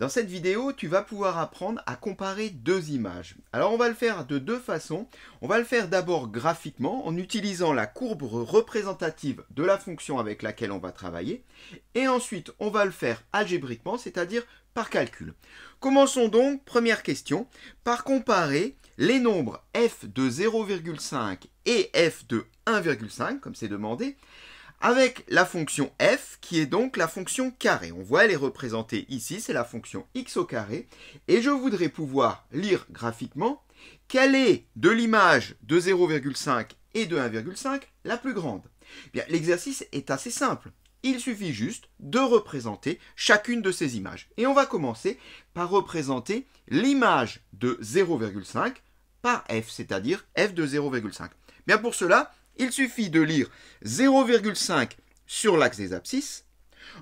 Dans cette vidéo, tu vas pouvoir apprendre à comparer deux images. Alors on va le faire de deux façons. On va le faire d'abord graphiquement en utilisant la courbe représentative de la fonction avec laquelle on va travailler. Et ensuite, on va le faire algébriquement, c'est-à-dire par calcul. Commençons donc, première question, par comparer les nombres f de 0,5 et f de 1,5, comme c'est demandé, avec la fonction f, qui est donc la fonction carré. On voit, elle est représentée ici, c'est la fonction x au carré. Et je voudrais pouvoir lire graphiquement quelle est de l'image de 0,5 et de 1,5 la plus grande. Bien, l'exercice est assez simple. Il suffit juste de représenter chacune de ces images. Et on va commencer par représenter l'image de 0,5 par f, c'est-à-dire f de 0,5. Bien pour cela, il suffit de lire 0,5 sur l'axe des abscisses,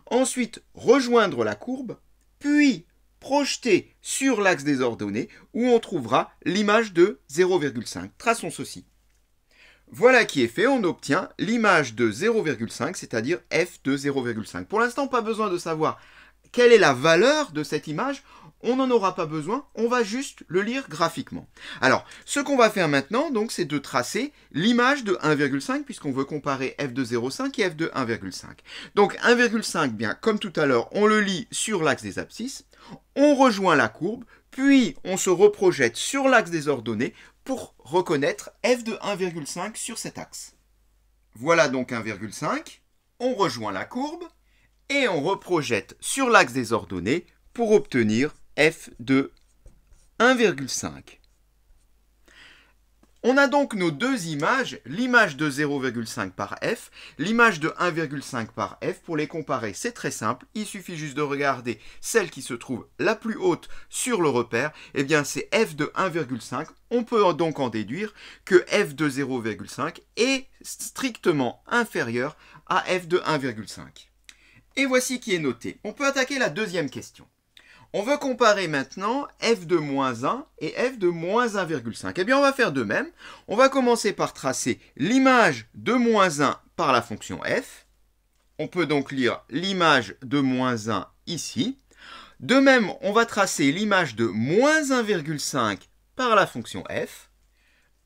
ensuite rejoindre la courbe, puis projeter sur l'axe des ordonnées où on trouvera l'image de 0,5. Traçons ceci. Voilà qui est fait, on obtient l'image de 0,5, c'est-à-dire f de 0,5. Pour l'instant, pas besoin de savoir quelle est la valeur de cette image, on n'en aura pas besoin, on va juste le lire graphiquement. Alors, ce qu'on va faire maintenant, donc, c'est de tracer l'image de 1,5, puisqu'on veut comparer f de 0,5 et f de 1,5. Donc, 1,5, bien, comme tout à l'heure, on le lit sur l'axe des abscisses, on rejoint la courbe, puis on se reprojette sur l'axe des ordonnées pour reconnaître f de 1,5 sur cet axe. Voilà donc 1,5, on rejoint la courbe, et on reprojette sur l'axe des ordonnées pour obtenir f de 1,5. On a donc nos deux images, l'image de 0,5 par f, l'image de 1,5 par f. Pour les comparer, c'est très simple. Il suffit juste de regarder celle qui se trouve la plus haute sur le repère. Eh bien, c'est f de 1,5. On peut donc en déduire que f de 0,5 est strictement inférieur à f de 1,5. Et voici qui est noté. On peut attaquer la deuxième question. On veut comparer maintenant f de moins 1 et f de moins 1,5. Eh bien, on va faire de même. On va commencer par tracer l'image de moins 1 par la fonction f. On peut donc lire l'image de moins 1 ici. De même, on va tracer l'image de moins 1,5 par la fonction f.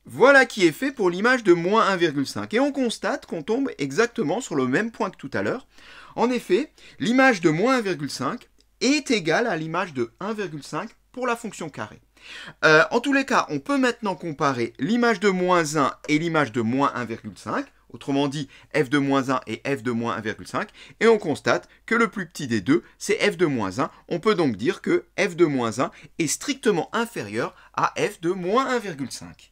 Voilà qui est fait pour l'image de moins 1,5. Et on constate qu'on tombe exactement sur le même point que tout à l'heure. En effet, l'image de moins 1,5 est égale à l'image de 1,5 pour la fonction carré. Euh, en tous les cas, on peut maintenant comparer l'image de moins 1 et l'image de moins 1,5, autrement dit f de moins 1 et f de moins 1,5, et on constate que le plus petit des deux, c'est f de moins 1. On peut donc dire que f de moins 1 est strictement inférieur à f de moins 1,5.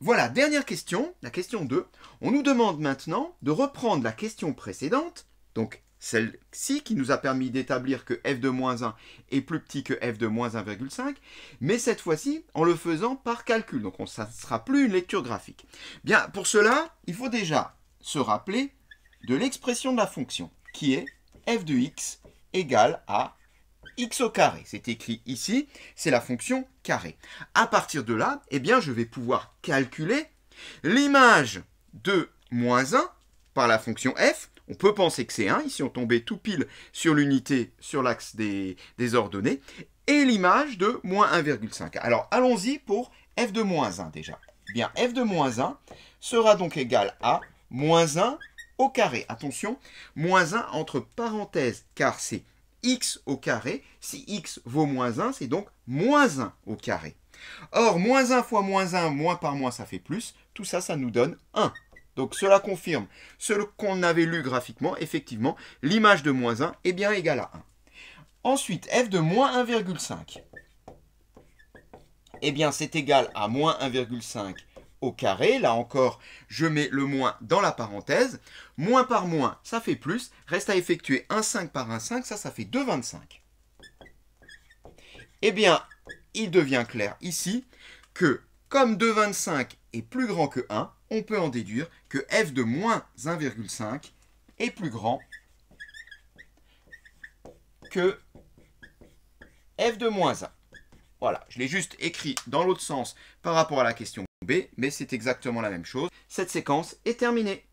Voilà, dernière question, la question 2. On nous demande maintenant de reprendre la question précédente donc celle-ci qui nous a permis d'établir que f de moins 1 est plus petit que f de moins 1,5, mais cette fois-ci en le faisant par calcul. Donc ça ne sera plus une lecture graphique. Pour cela, il faut déjà se rappeler de l'expression de la fonction, qui est f de x égale à x au carré. C'est écrit ici, c'est la fonction carré. À partir de là, eh bien, je vais pouvoir calculer l'image de moins 1 par la fonction f, on peut penser que c'est 1, ici on tombait tout pile sur l'unité, sur l'axe des, ordonnées, et l'image de moins 1,5. Alors allons-y pour f de moins 1 déjà. Bien, f de moins 1 sera donc égal à moins 1 au carré. Attention, moins 1 entre parenthèses, car c'est x au carré. Si x vaut moins 1, c'est donc moins 1 au carré. Or, moins 1 fois moins 1, moins par moins, ça fait plus. Tout ça, ça nous donne 1. Donc cela confirme ce qu'on avait lu graphiquement, effectivement, l'image de moins 1 est bien égale à 1. Ensuite, f de moins 1,5. Eh bien, c'est égal à moins 1,5 au carré. Là encore, je mets le moins dans la parenthèse. Moins par moins, ça fait plus. Reste à effectuer 1,5 par 1,5, ça, ça fait 2,25. Eh bien, il devient clair ici que comme 2,25 est plus grand que 1, on peut en déduire que f de moins 1,5 est plus grand que f de moins 1. Voilà, je l'ai juste écrit dans l'autre sens par rapport à la question B, mais c'est exactement la même chose. Cette séquence est terminée.